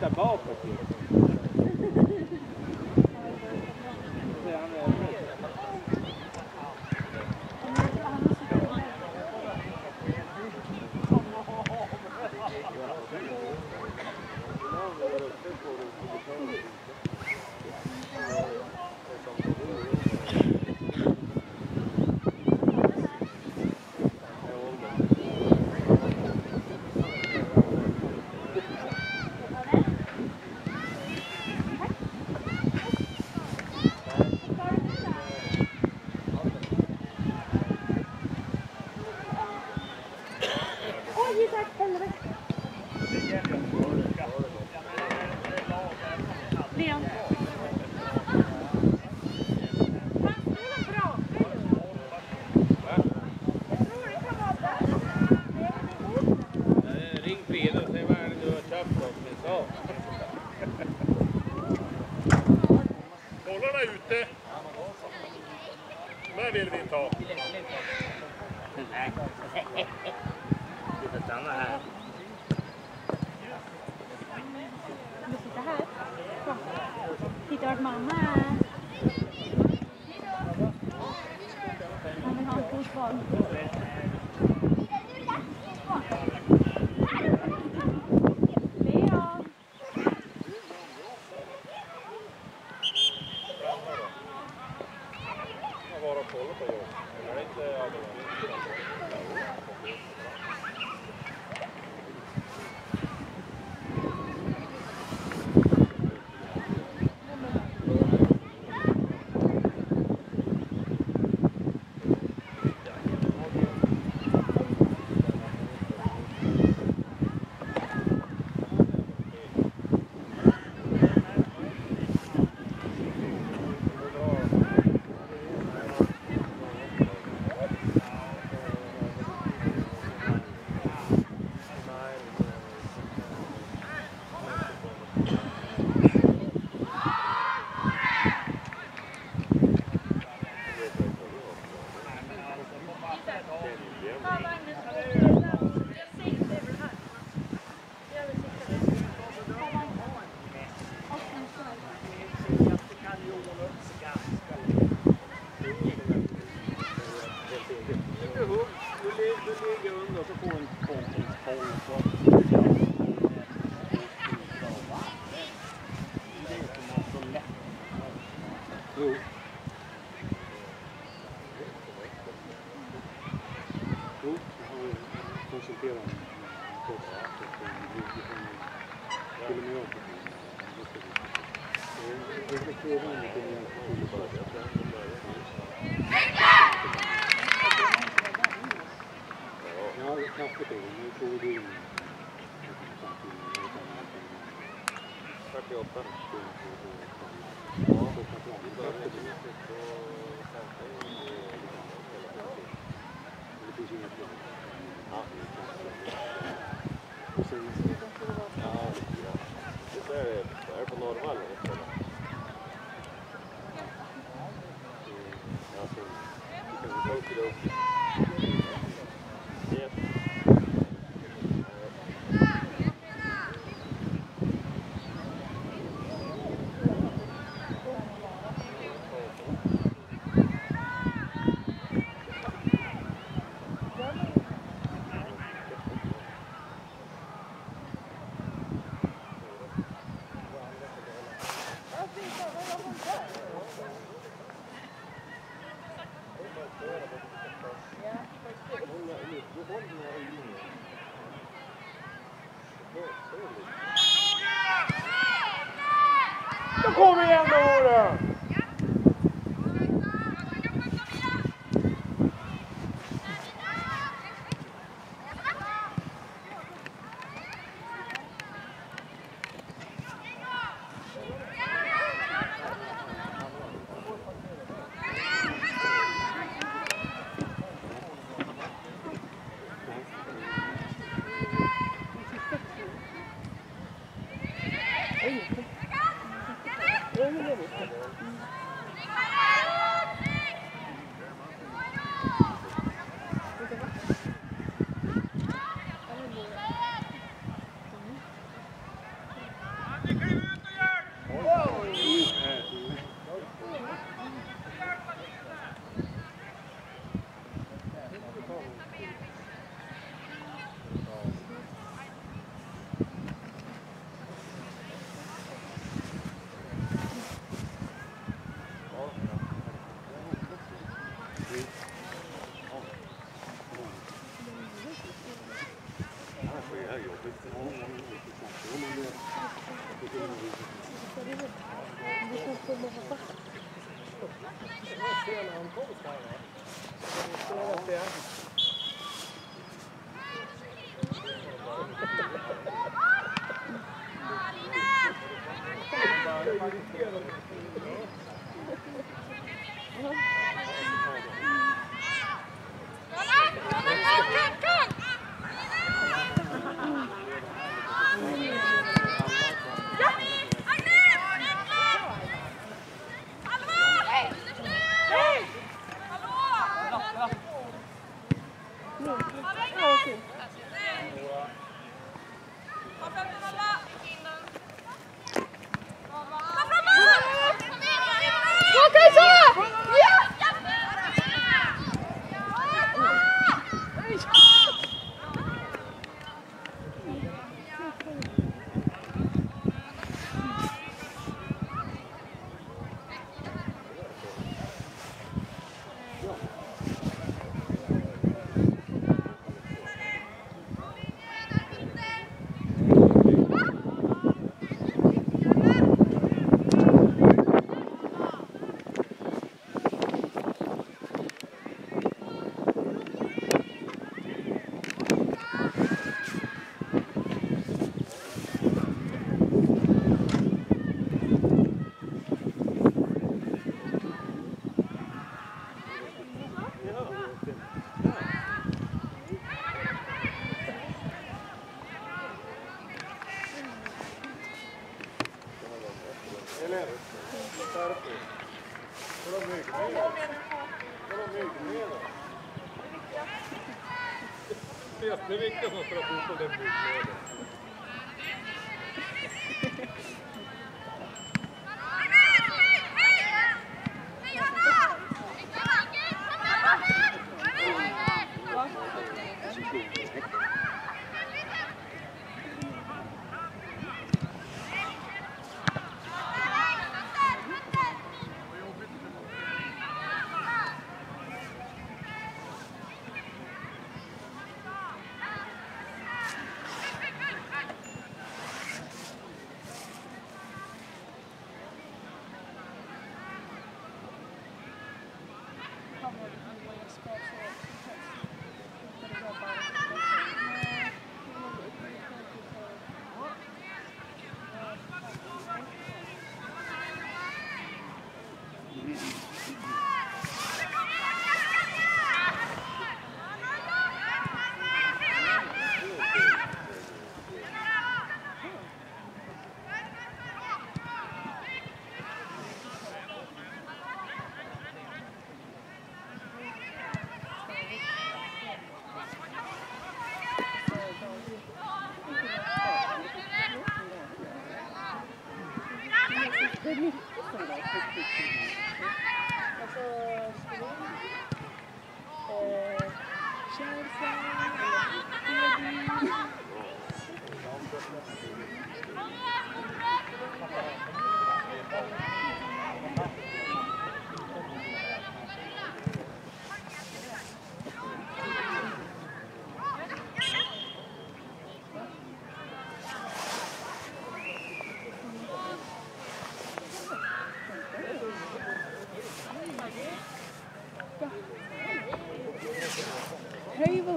kan då? Det att viktigt som fotboll, är.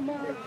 mother.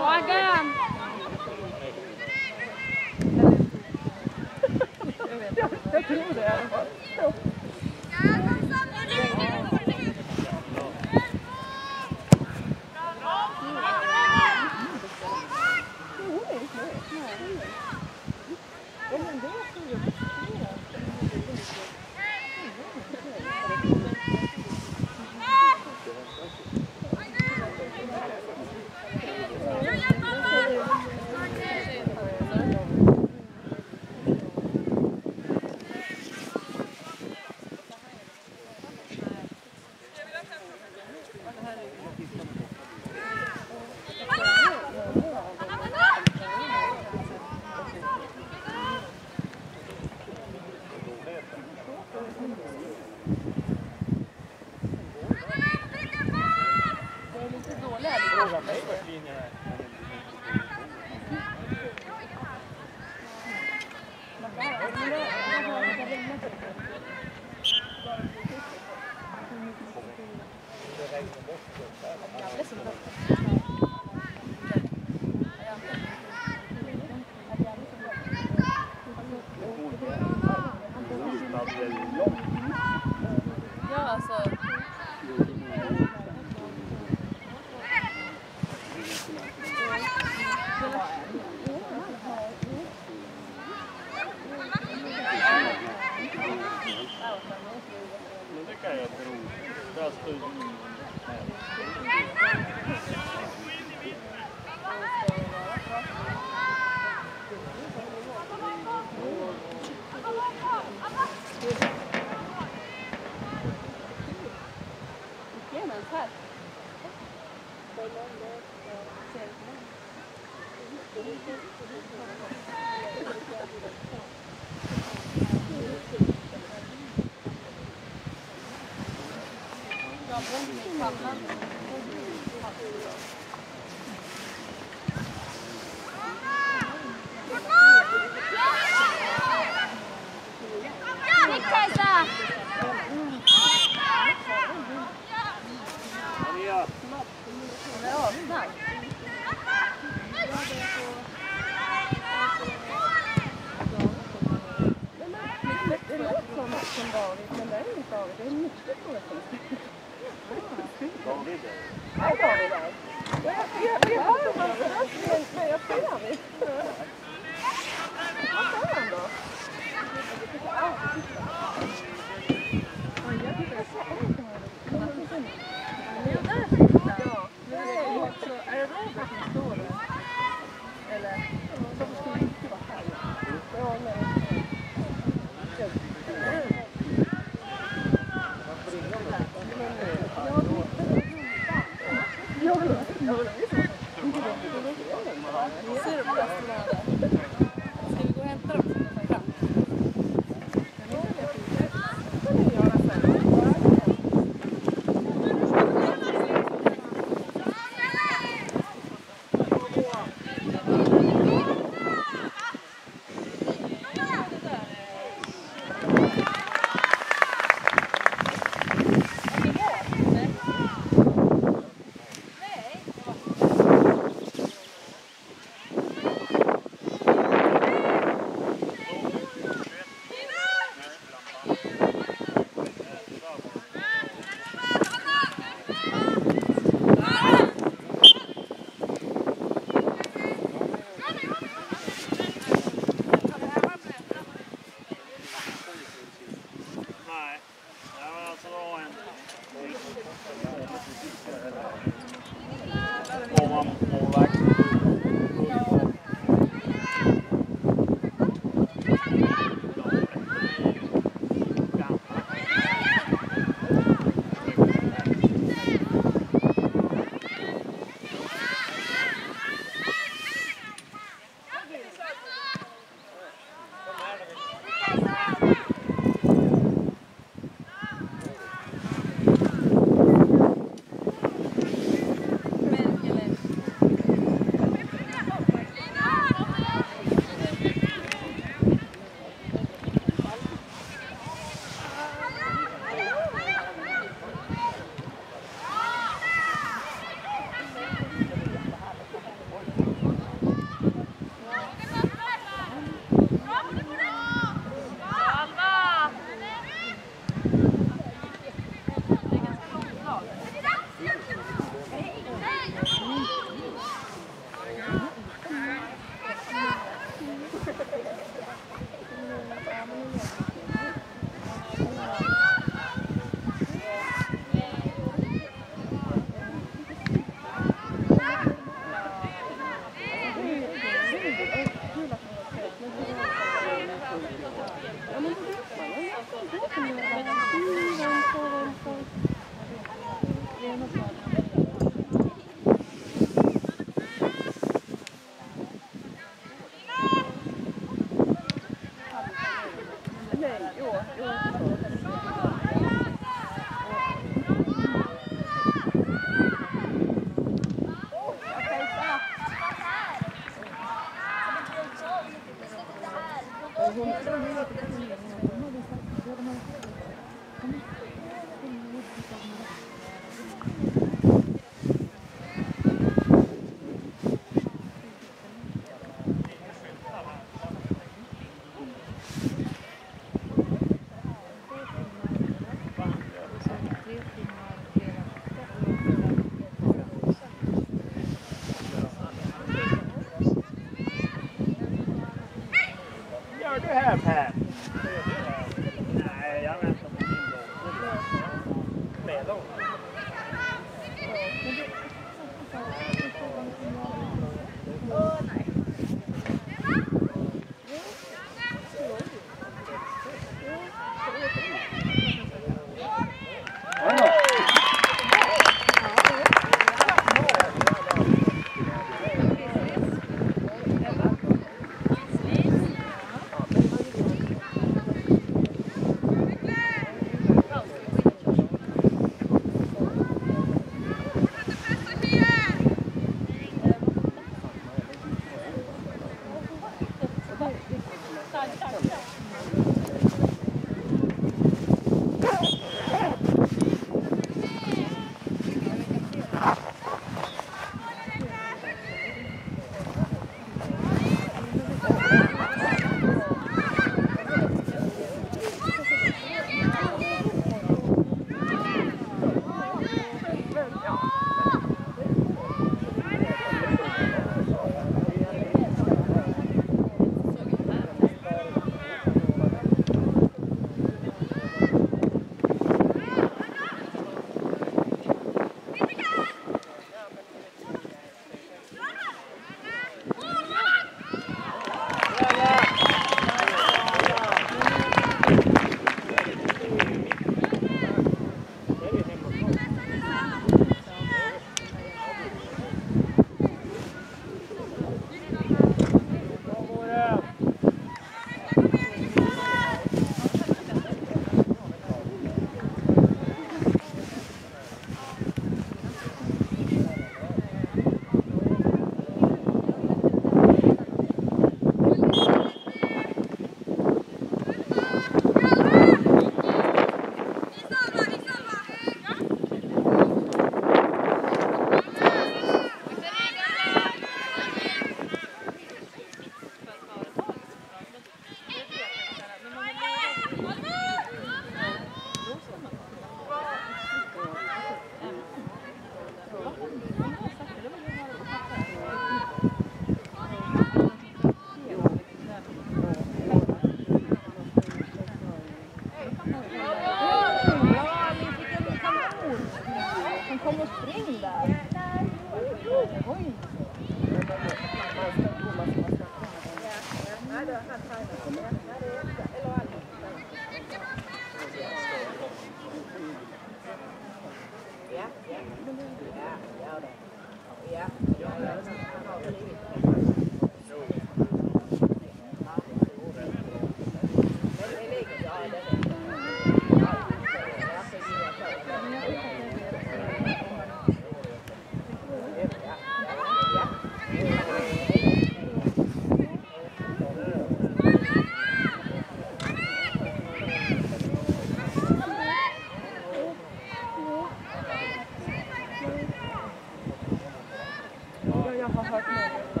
Ja, jag har hört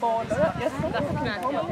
kommer det en boll.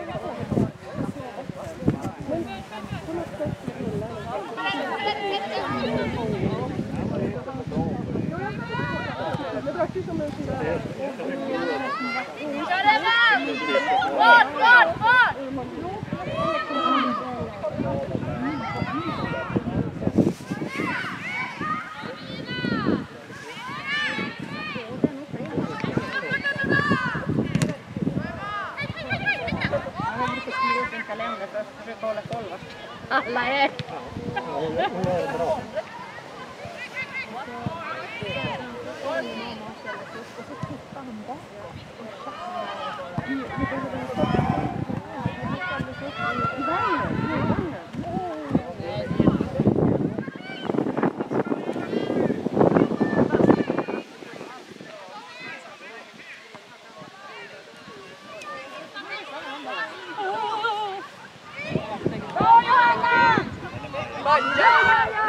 맞냐?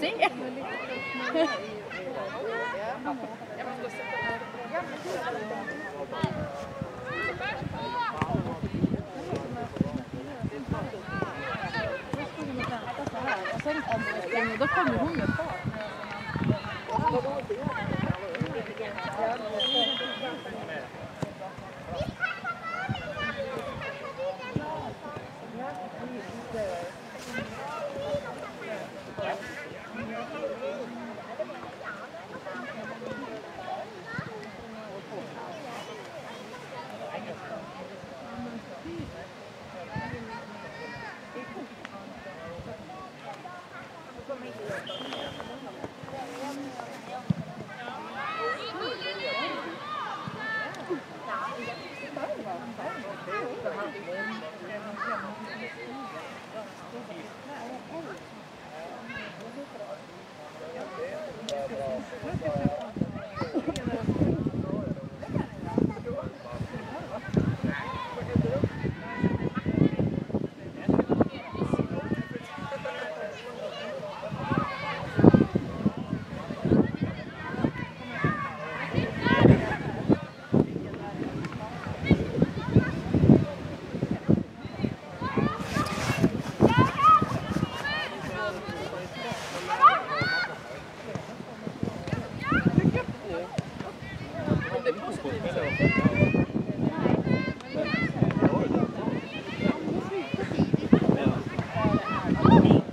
Nära Tony.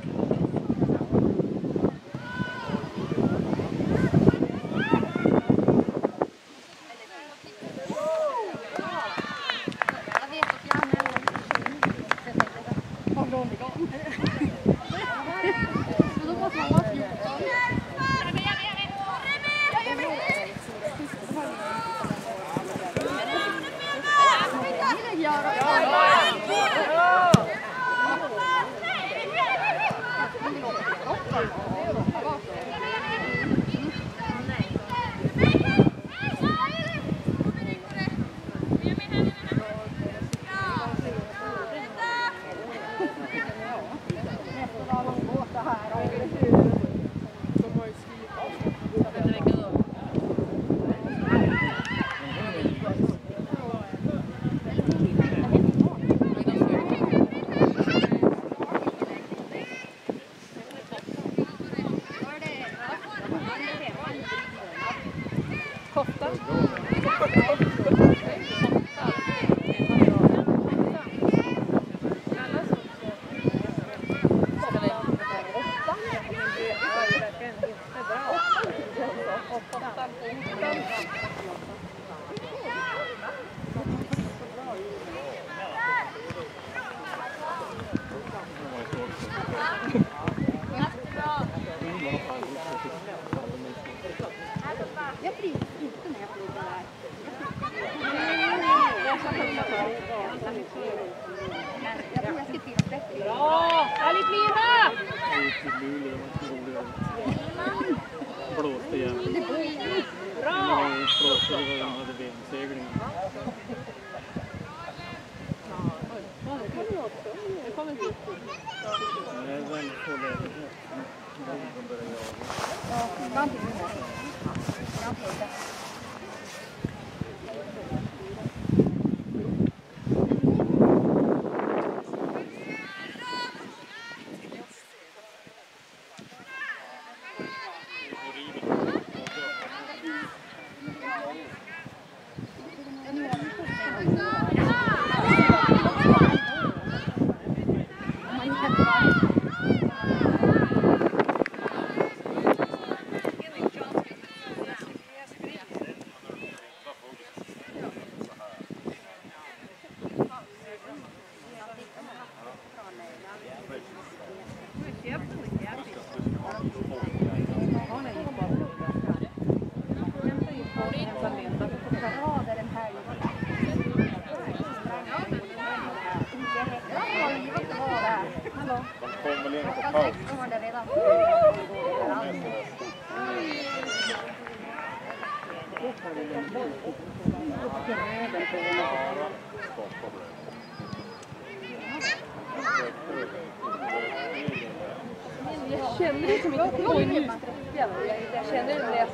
såg ju hur man tröttnade. Jag, känner kände det när jag,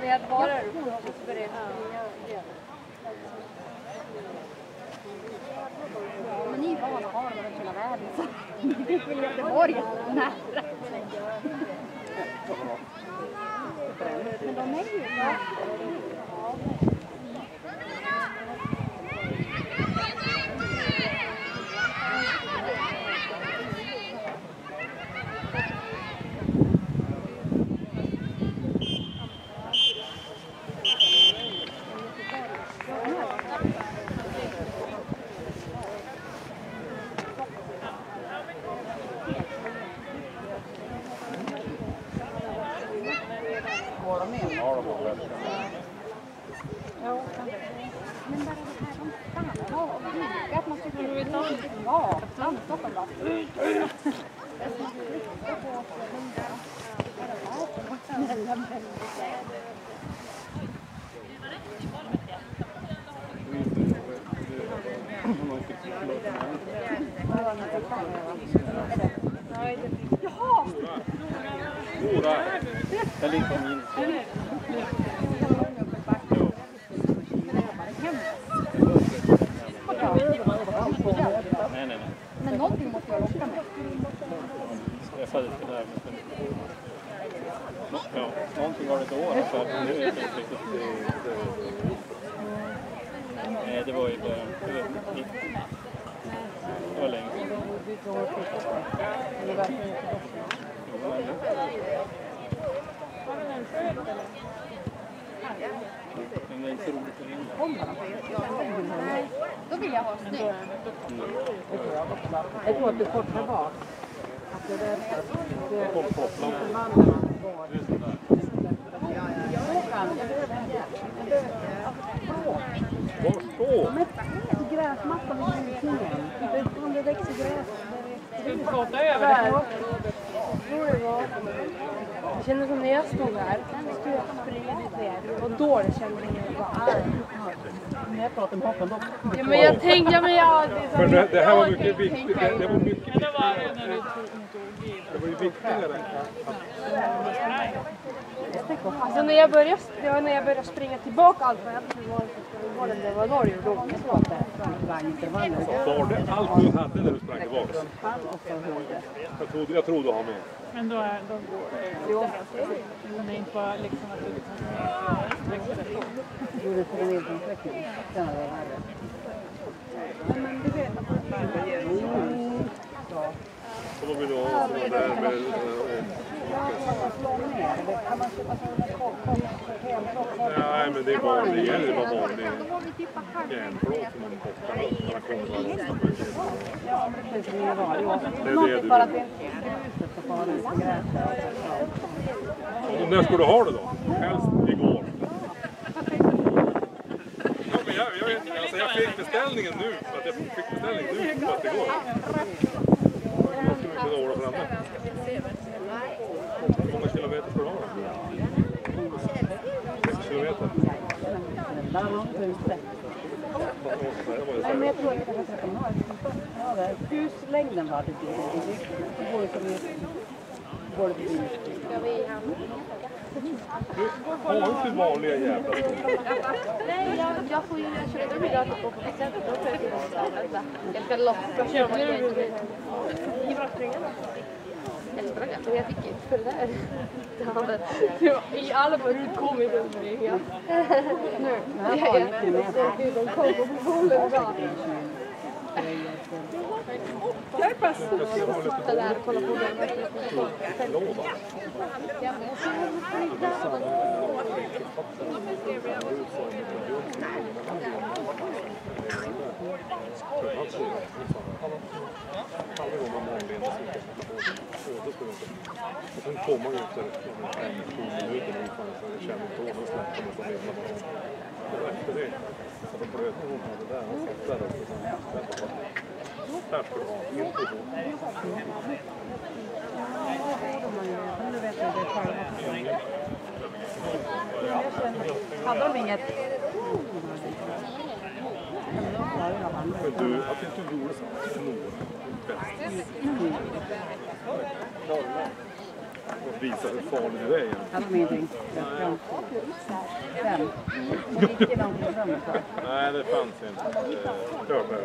när jag var där men ni är vana att ha dem över hela världen. Så det är väl Göteborg nära. Men de är ju... Ja. viktigare, det var mycket viktigare. Det var ju viktigare Alltså när jag började, det var när jag började springa tillbaka allt vad jag hade var det var då du gjorde åkningslåt. Var det allt du hade när du sprang tillbaka? Jag tror jag trodde han med. Men då, är, går det jo. Inte bara liksom att du liksom springer det kommer in. Men du vet. Och vad vill du ha sådana där med... Nej, men det är vanlig, det gäller bara vanlig järnplåt som man kopplar upp. Man kommer bara. Det är det du vill. Och när ska du ha det då? Helst igår. Ja, men jag, jag, vet, alltså jag fick beställningen nu. För att jag fick beställningen nu för att det går. Då skulle vi kunna ordna. Hur många kilometer ska du ha då? Sex kilometer? Det Nej, här. men jag tror att det. Huslängden var det det. Det går ju som ett... Går det. Ha inte vanliga jävla. Nej, jag, jag får ju jag köper bilar på. Då får jag ska locka. Köper du? Jag sprang men jag fick inte för det där. Det var I alla fall du kom inte ens med inga. Nu. Jag med sig. De kom på bollen bra. Det där, kolla på Och sen får man ju efter fem, sju minuter ungefär så känner tårna släppa och så vimlar. Och efter det, så bröt hon det där och satt där och Så vänta. Här ska du ha. Hade de inget... Du, att inte du gjorde så. Bäst. Och visa hur farlig du är egentligen. Hade de ingenting? För? Nej, det fanns inte. Eh. Stora.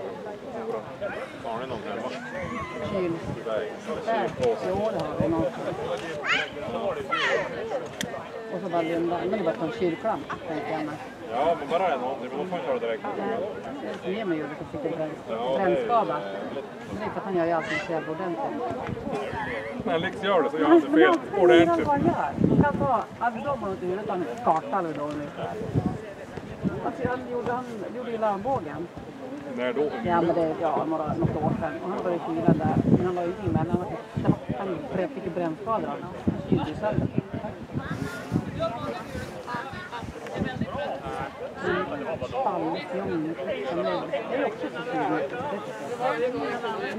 Har ni någon hemma? Kyl. Där. Jo, det har vi något. Och så bara Lunda. Men det var på en kylklamp, tänkte jag. Men Ja, men bara en någonting. Men då får man köra direkt. Emil gjorde så fick är brännskada. Men det är för att han gör ju allting så jävla ordentligt. När Alex gör det så gör han det fel. Ordentligt. vad han gör. Han kan ta, alltså har inte huvudet, han kartar då ungefär. Alltså han gjorde, han gjorde ju larmbågen. När då? Ja, men det, ja, några, något år sedan. Och han började kyla där. Men han la ju in emellan. Han, han fick ju brännskador. Han kylde ju sönder. Är också så.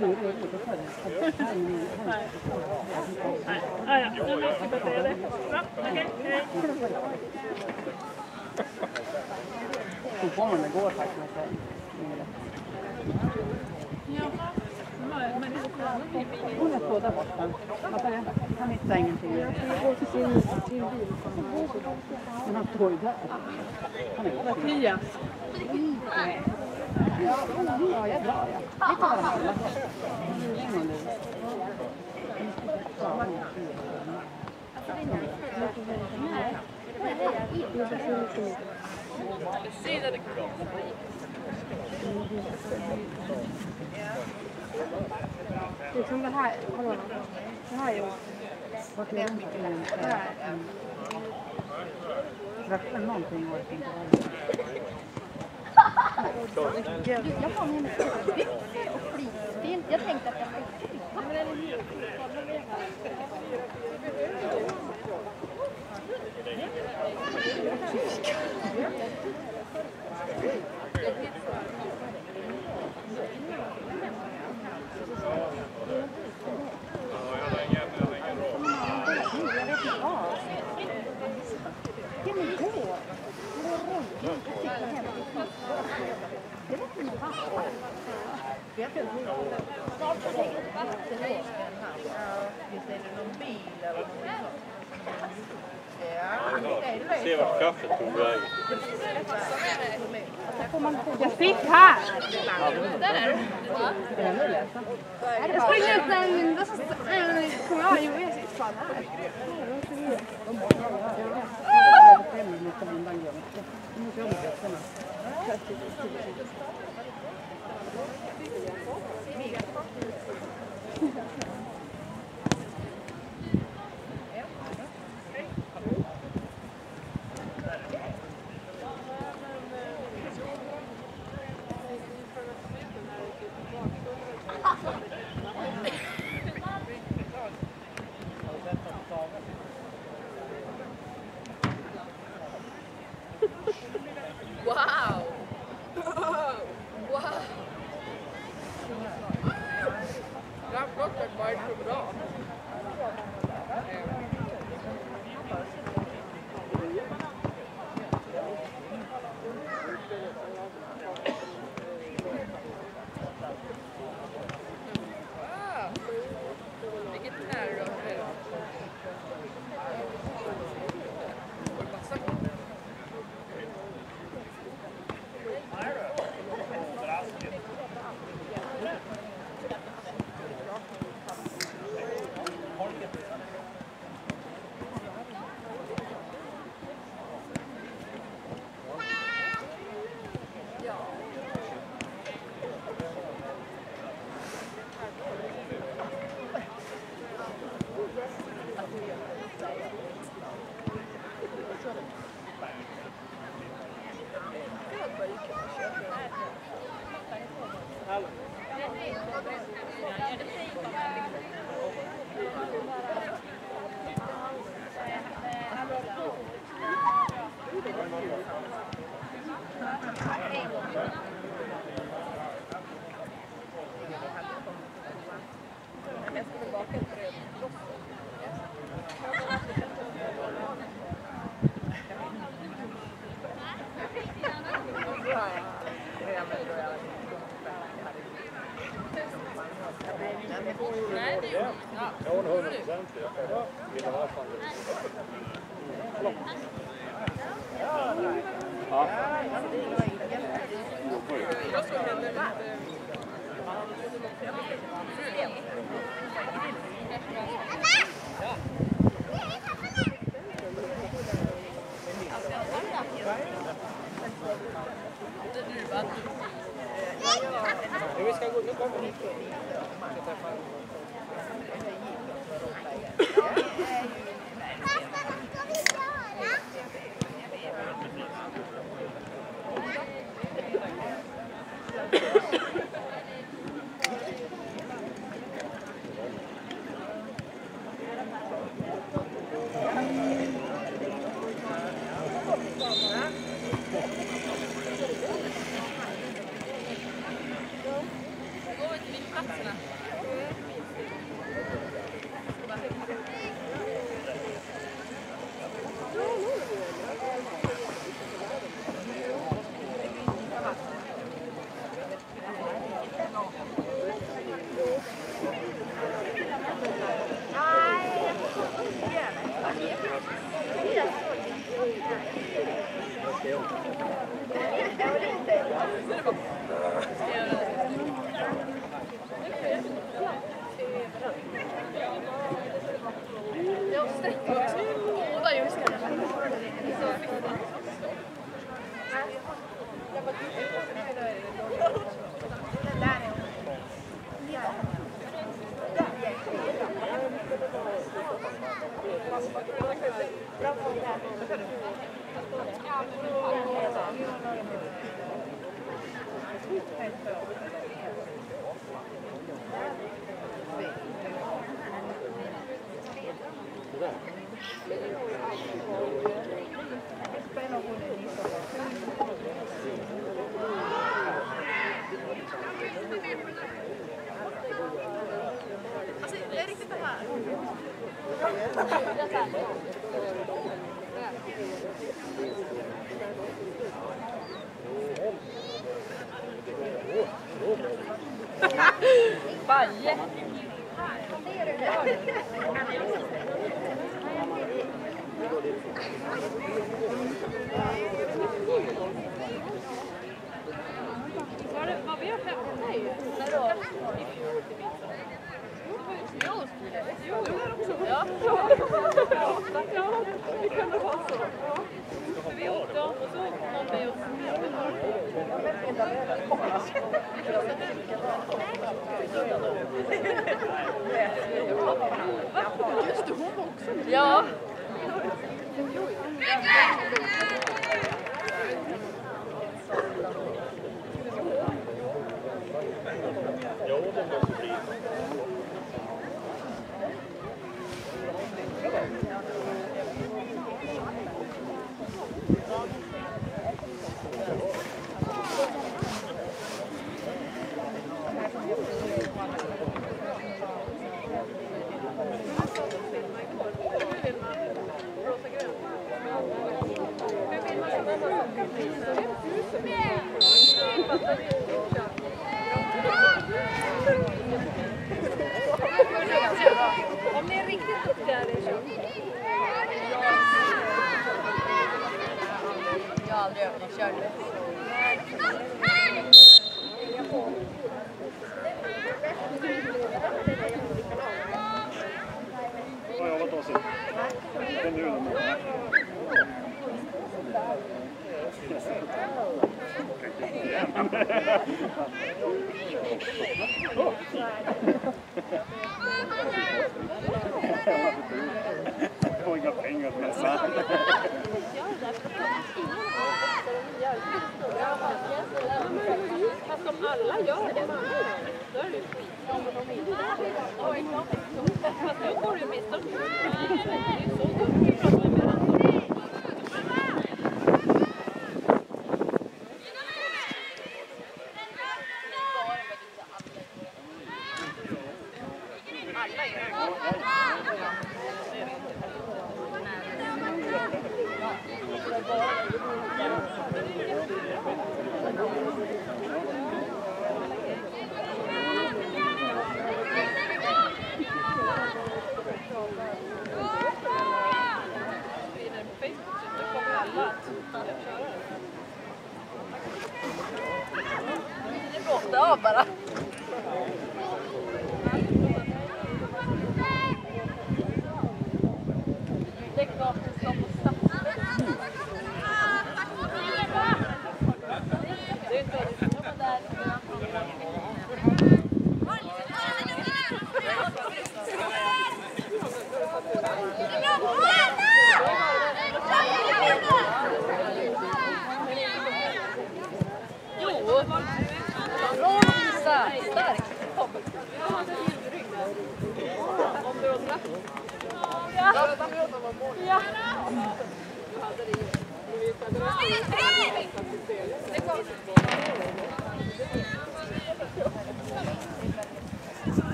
Nu det. Jag ska bara säga det. Ja, okej. hej. Faktiskt. Men- men det är så- Hon är så där borta. Alltså, jag- han hittar ingenting. Men han står ju där. Han är ju Mattias. Ja, jag drar ja. Vi tar varandra. Mm, nu. Liksom det här, kolla. Det här är ju... Vart är den? Det här. Tvätta någonting det inte. Jag har med mig byxor och fleecefilt. Jag tänkte att jag skulle... Se vart kaffet tog vägen. Jag fick här! Där är du. Jag springer ut en vinda så äh, kommer jag ihåg, jag sitter fan här. Wow!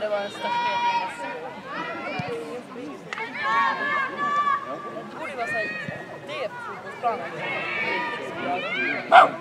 Det var den största ledningen jag sett. Det borde vara såhär, det är fotbollsplanen. Riktigt så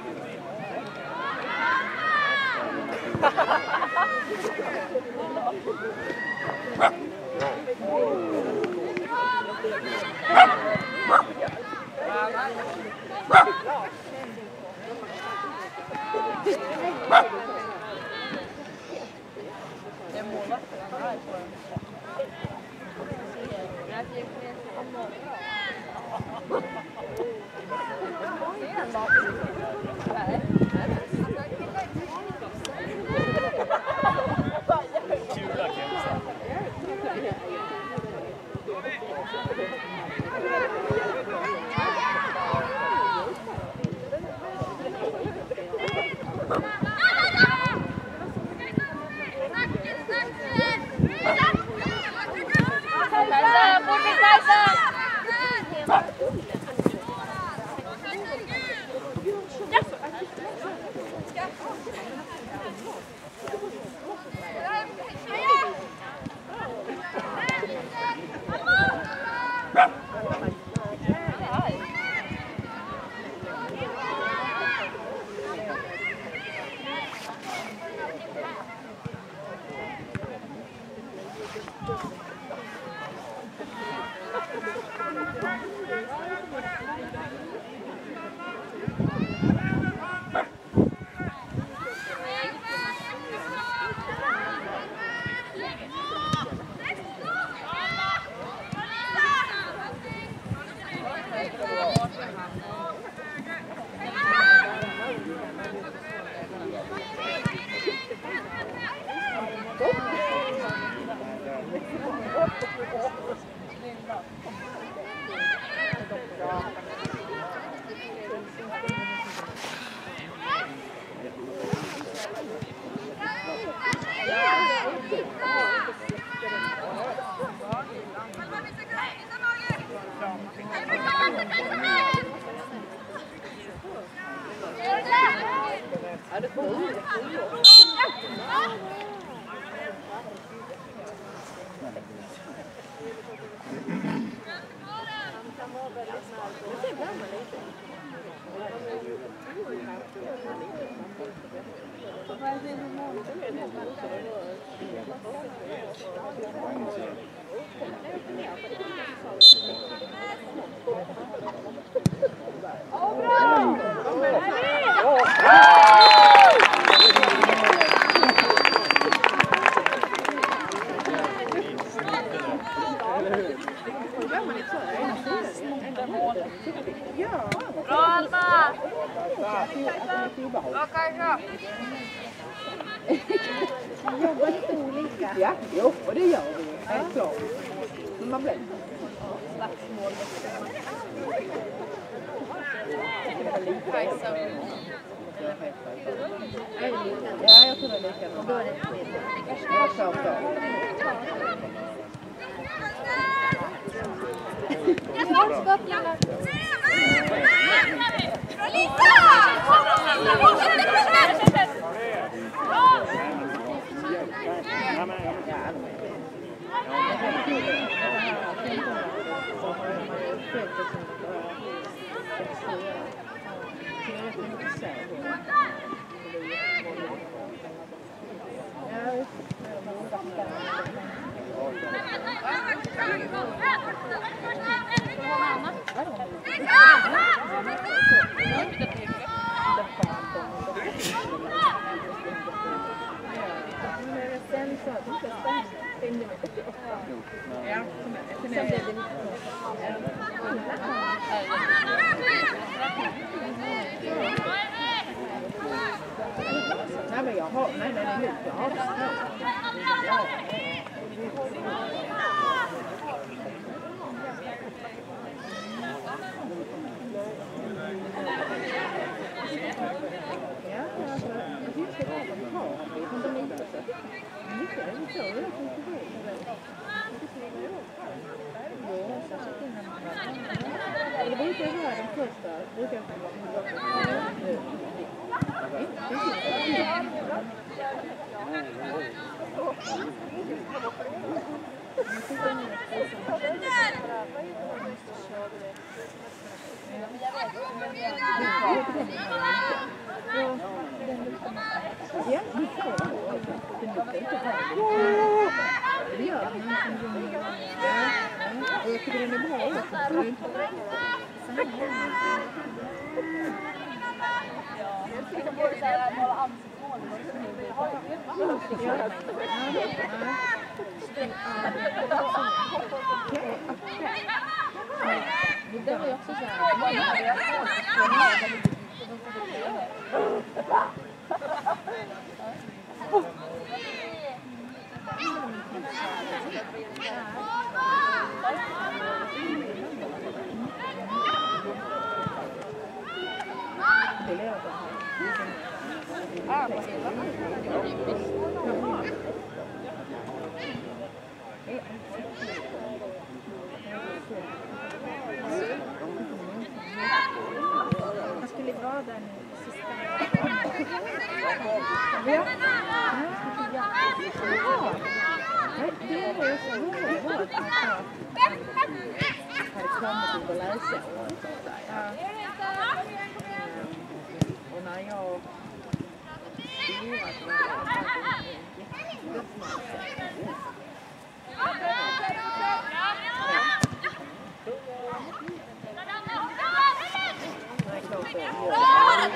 Bra Alma! Bra Kajsa! jobbar lite olika. Ja, jo, och det gör vi. Helt klart. Men man blir Kajsa och Ja, jag tror det är likadant. Ja, klart då. Nej, men jag har, nej, nej, nej, jag har Det var inte så här de första. Det gör den. Jag tycker den är bra också. Jag 아, 맞아요. pas dans le système. Bien. Thank you. ¡Vamos!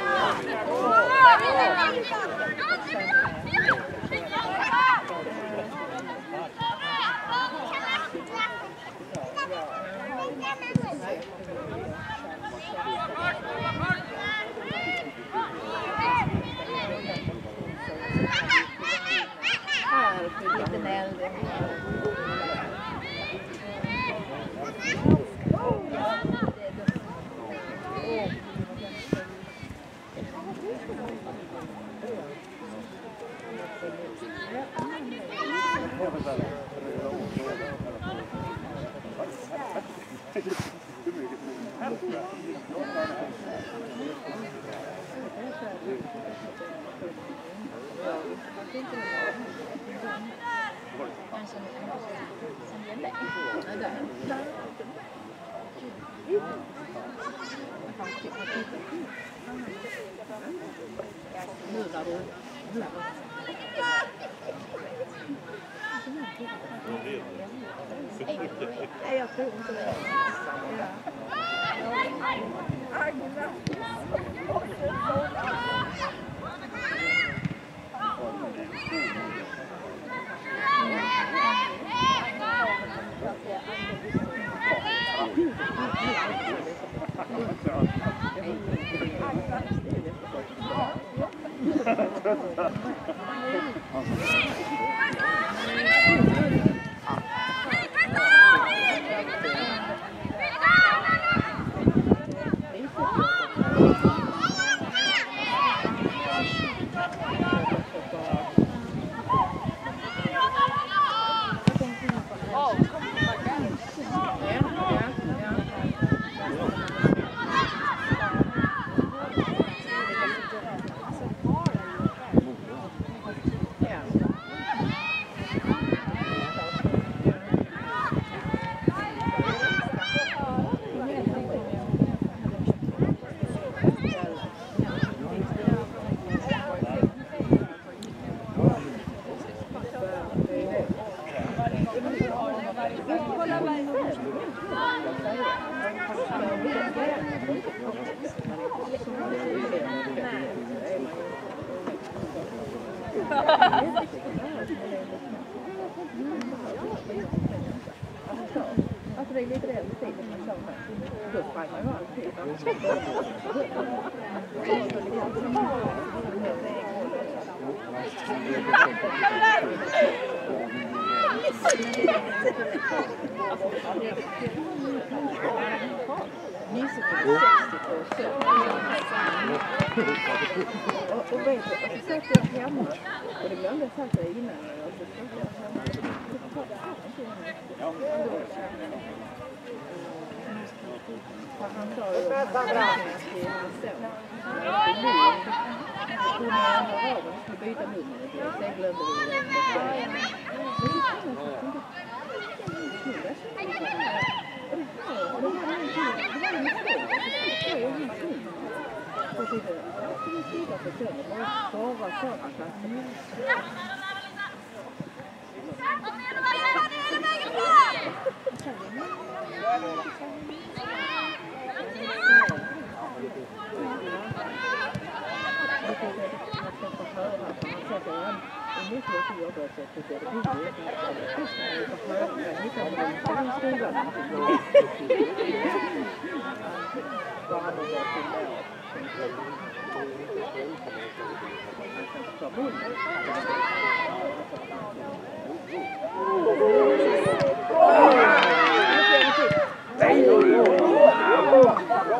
Bra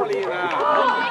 Lina! Ja,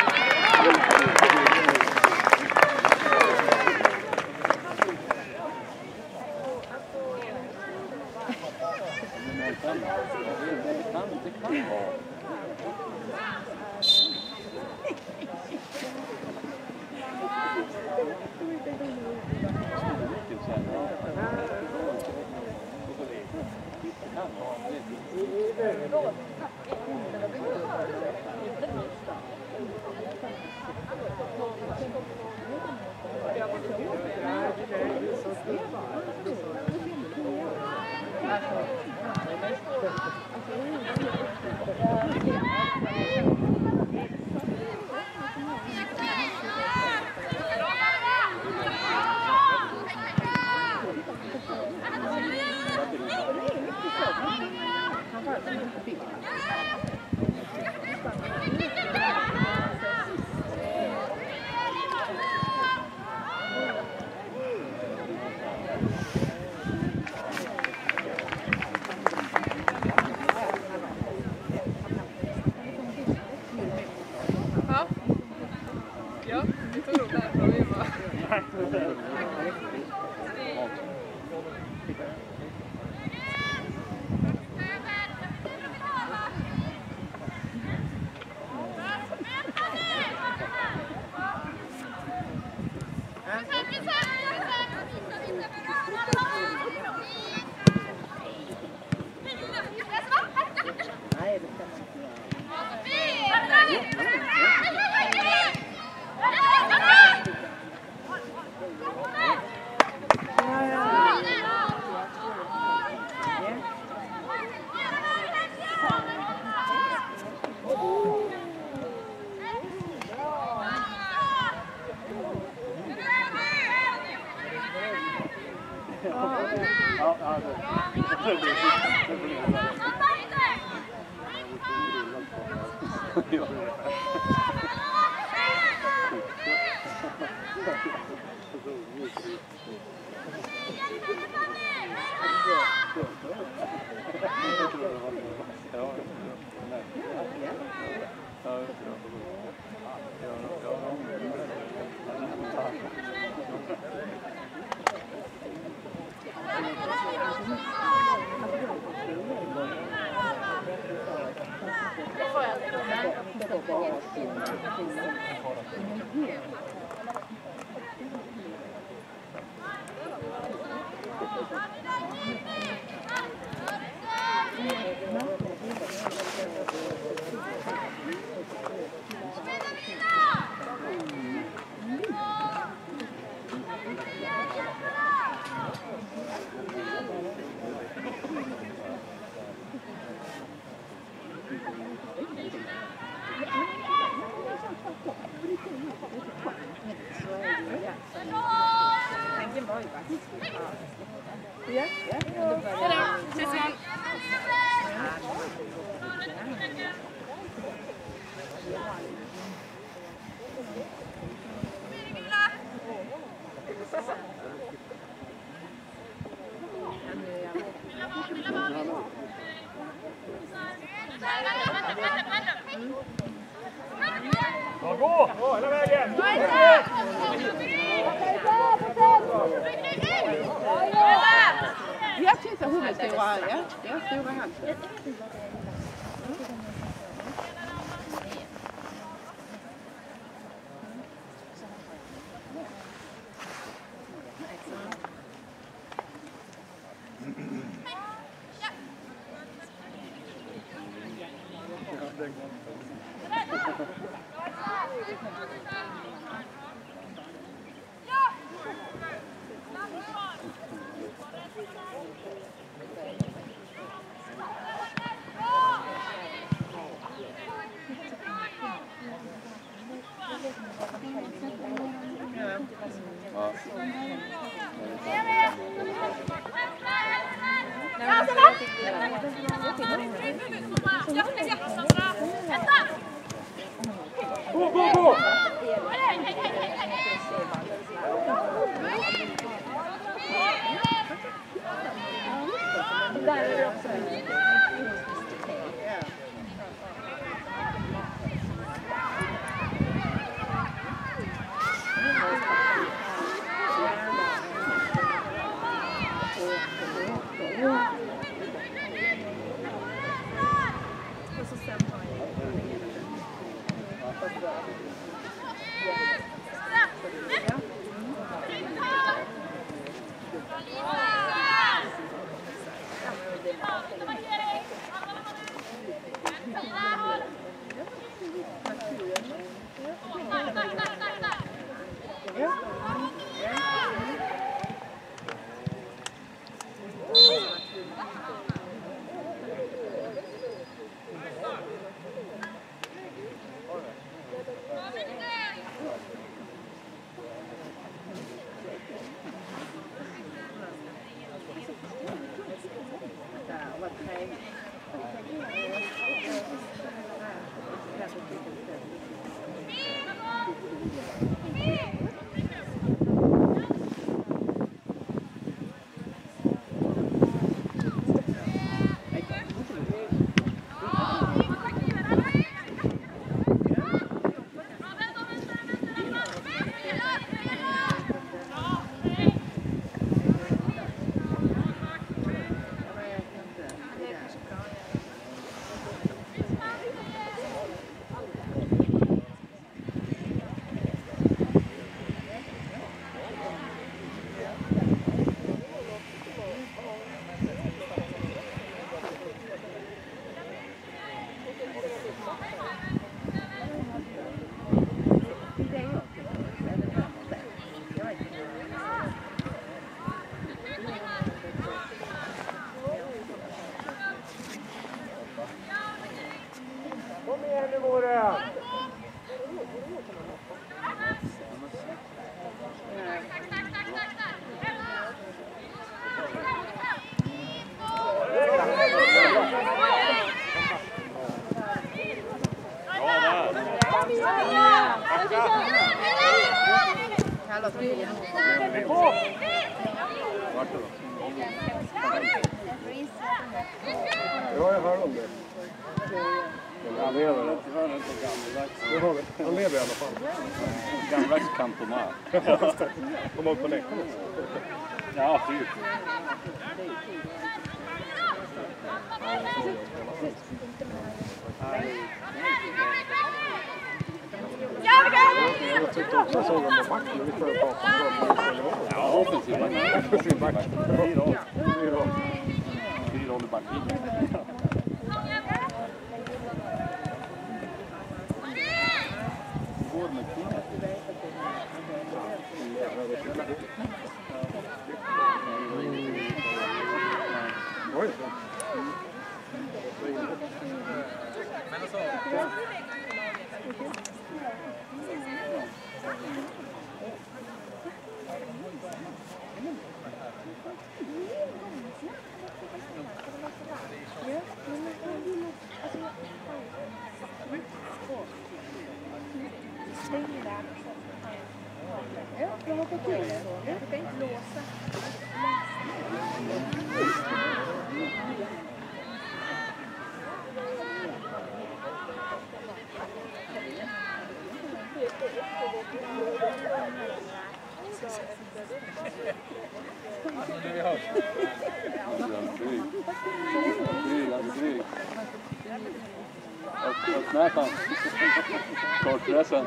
göra sen.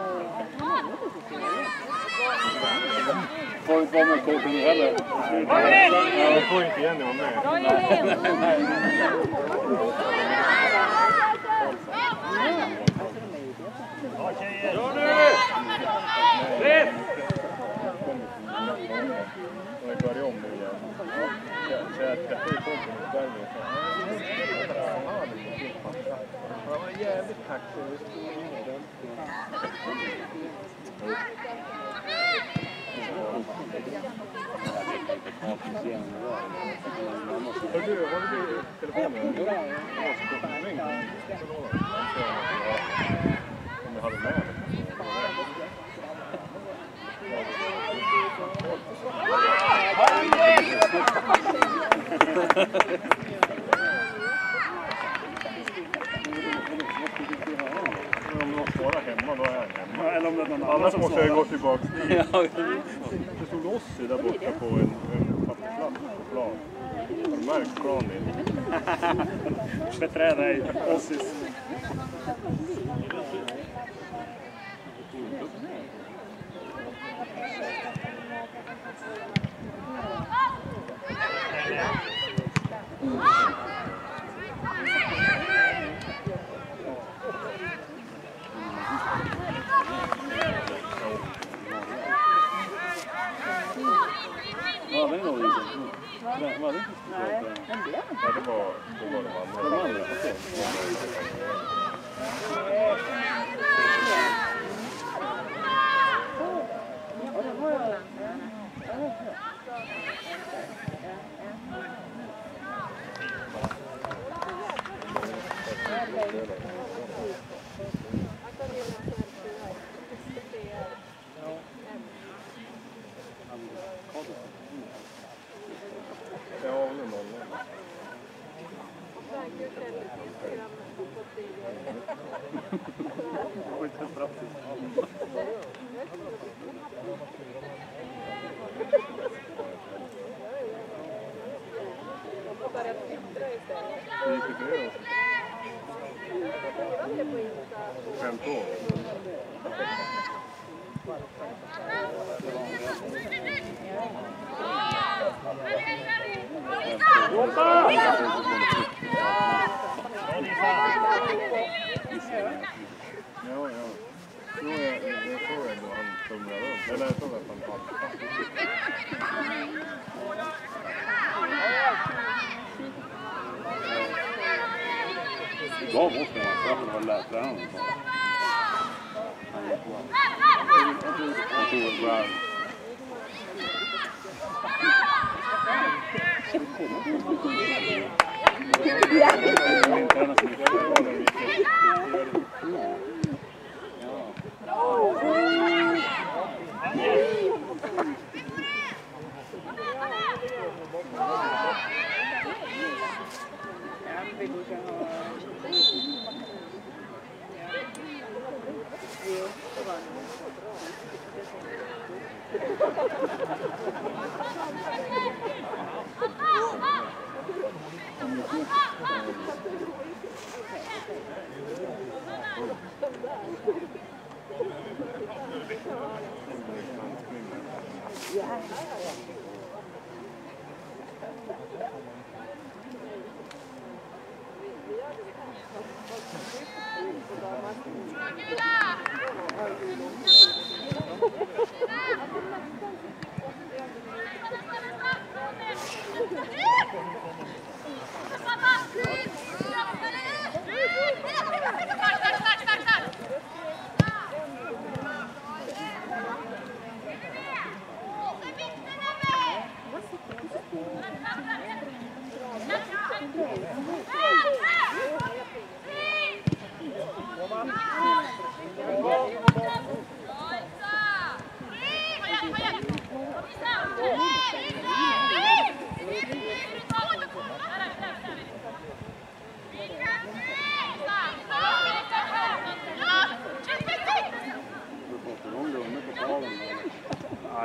Får inte vara med korten heller. Ja, jag får inte Jenny vara med. Nej. Nej. Gör nu! Rätt! Vi börjar du, har du telefonen? Jo, årskortning. Om jag hade med den. Thank you. Hemma, då är jag hemma. Eller om det är någon annan som måste jag gå tillbaka dit. Det stod Ossi där borta på en, en papperslapp på plan. Har du märkt planen? Beträda ej Ossis. Ja, den går ju. Den var det inte Nej, men det är Ja, det var, då var det Den man. andra, okej. Ja,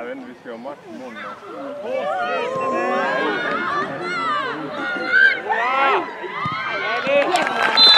Wenn wir es rennen bis wir am Markt kommen. Ja,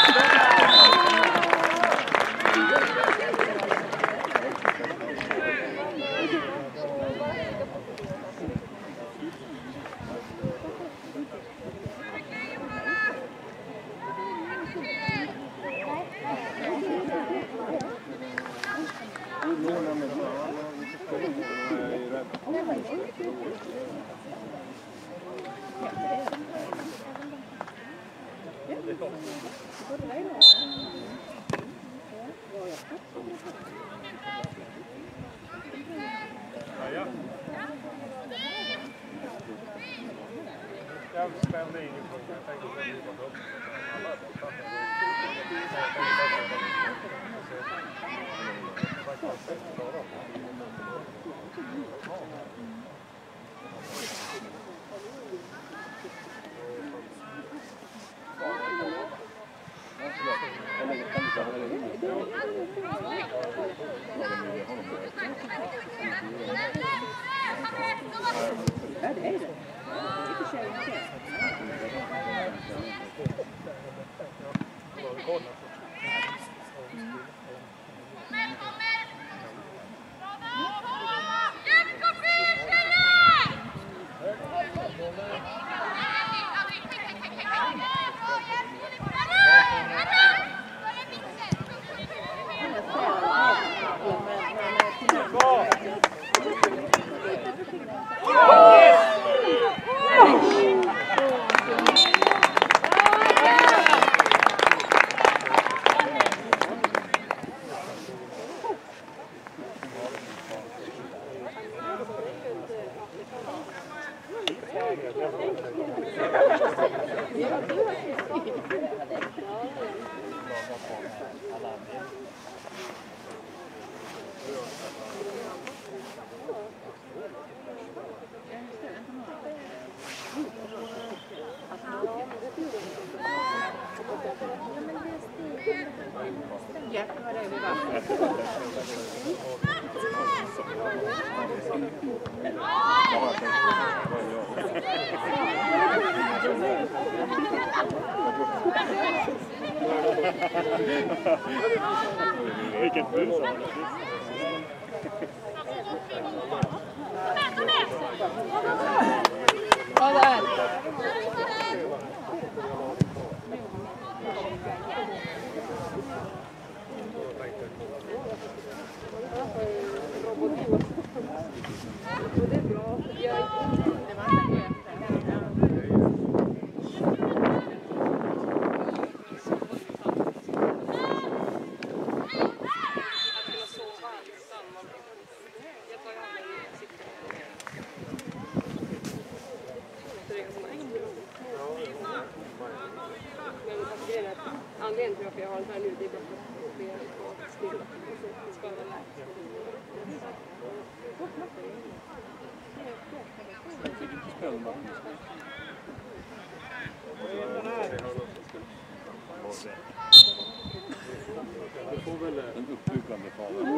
Den uppbyggande fadern.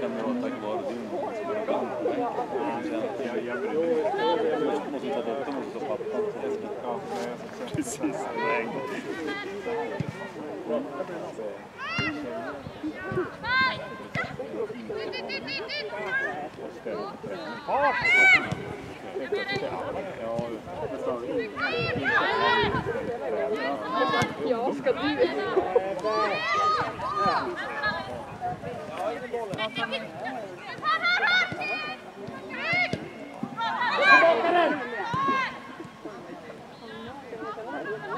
Kan det vara tack vare din Jag måste ta dottern och så pappan precis. Nej. Ja, ska du? Tillbaka den!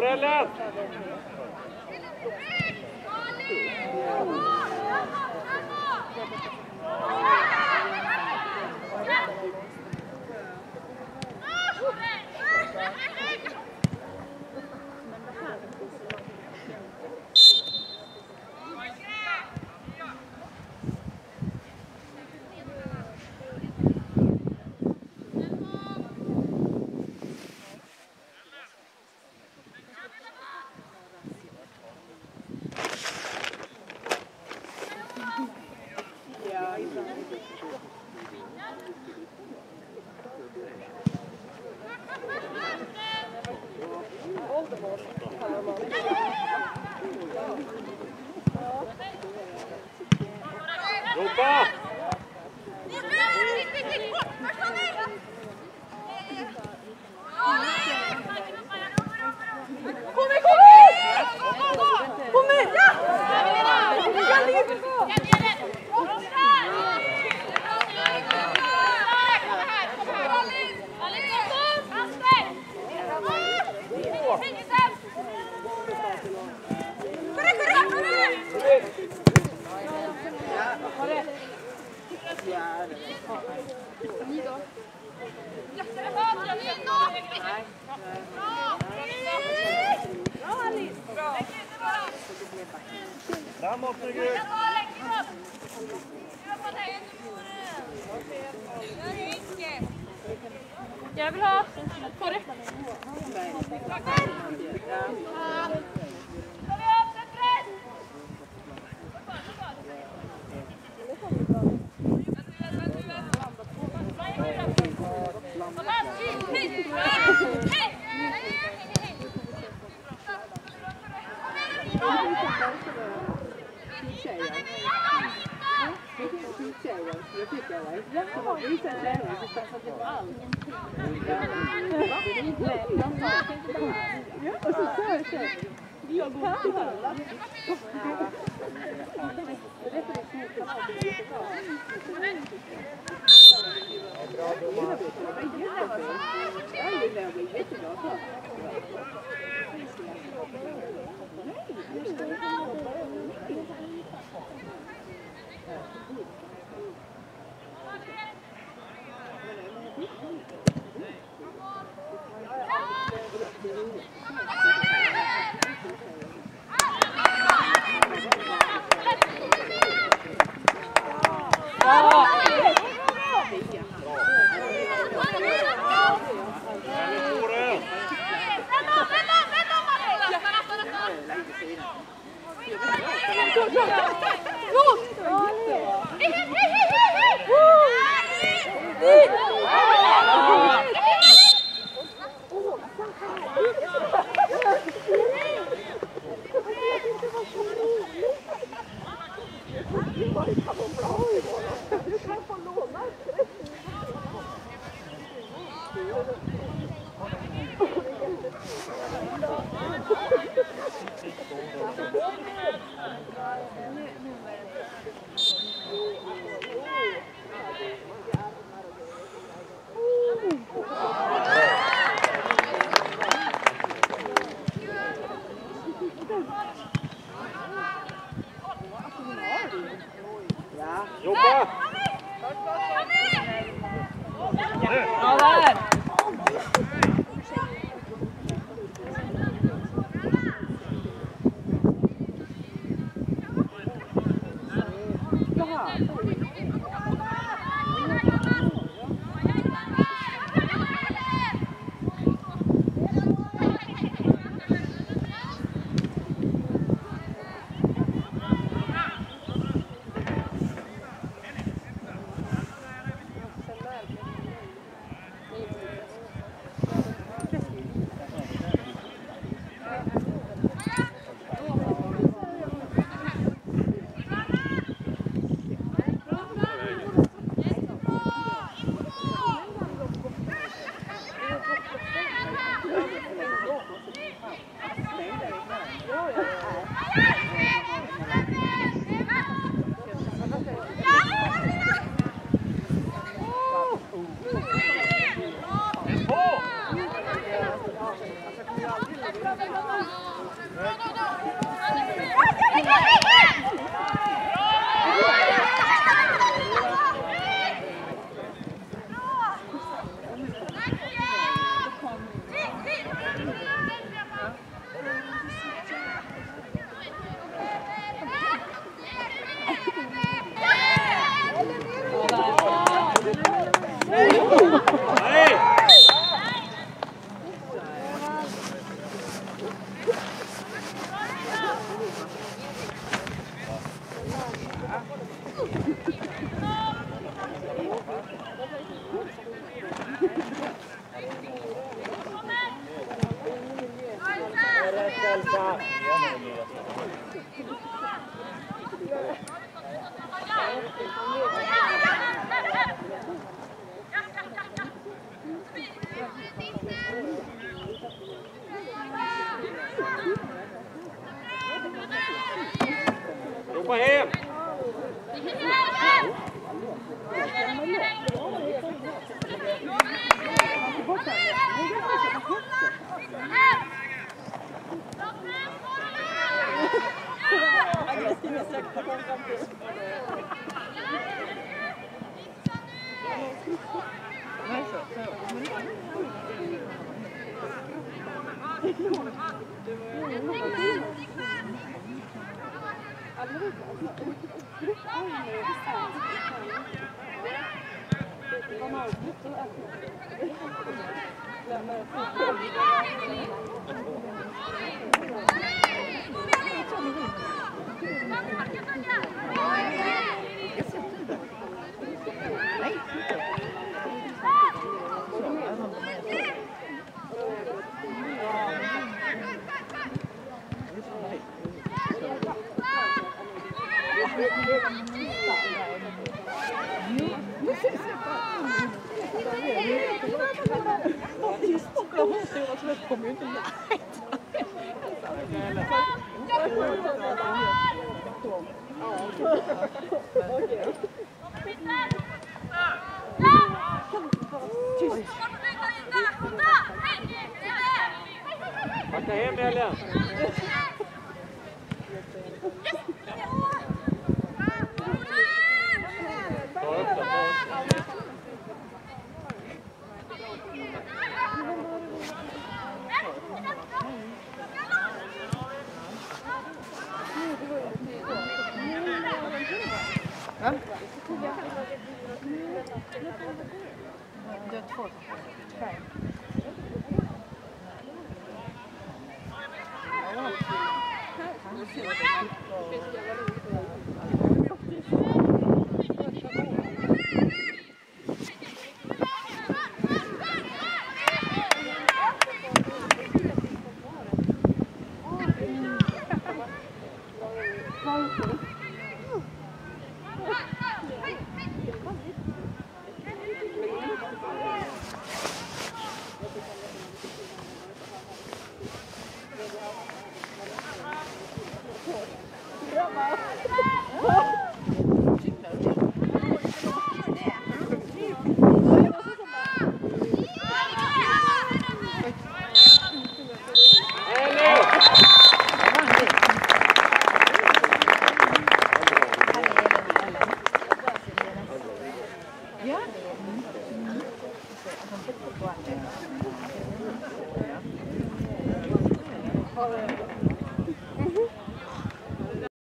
Ja, Jag tycker Det var jättebra. Och så jag. Jag kan alla.